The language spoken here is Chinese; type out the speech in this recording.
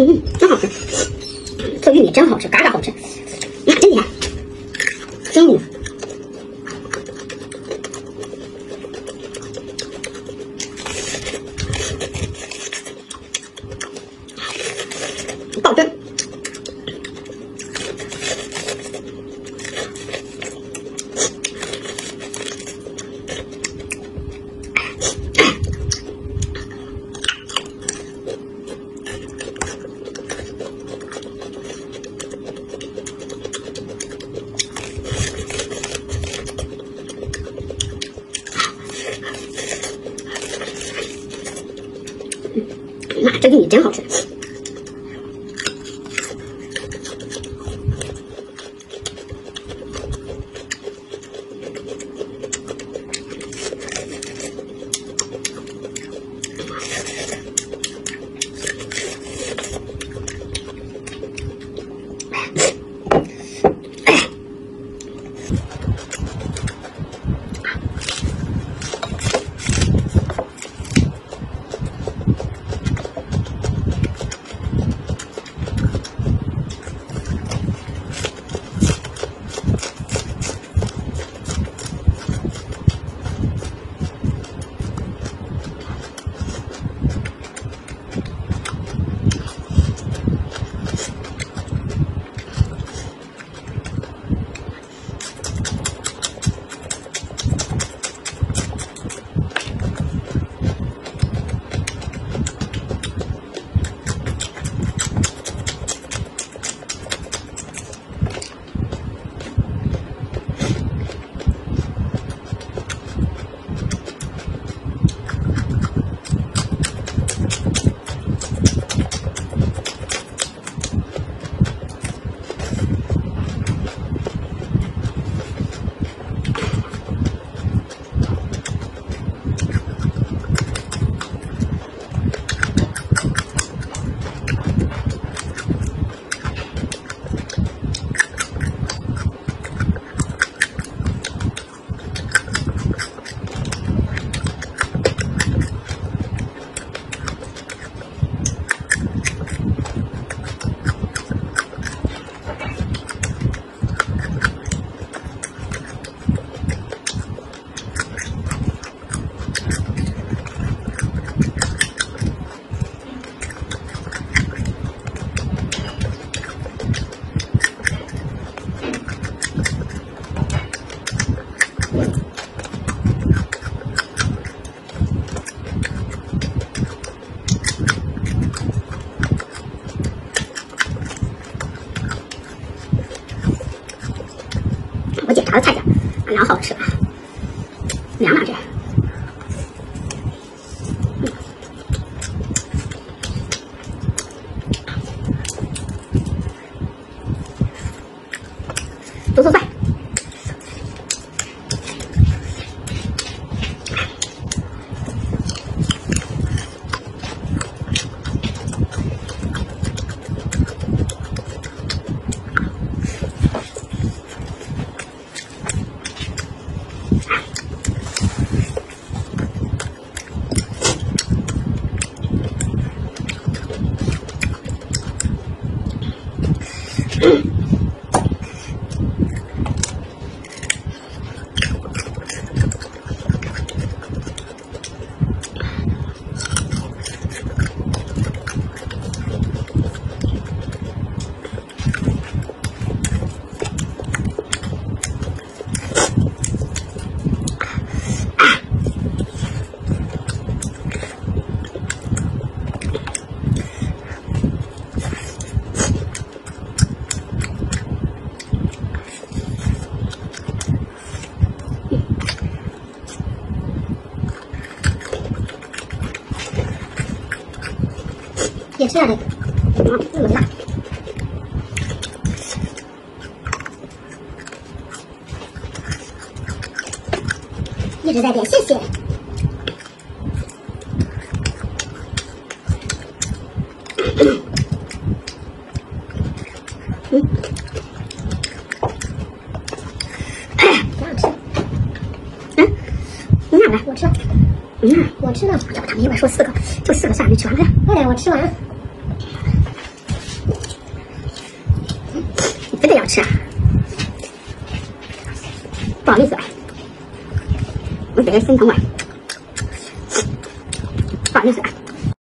嗯，真好吃，做玉米真好吃，嘎嘎好吃，妈，这玉米真好吃。我检查了菜单，老好吃了，凉哪去？做做饭。也这样的，啊，这么辣。一直在点，谢谢。嗯，挺好吃。嗯，你哪来？我吃。嗯，我吃了。要不他们一会说四个，就四个，算了，没吃完。快点，快点，我吃完了。你非得要吃啊不好意思啊我姐姐心疼我不好意思啊。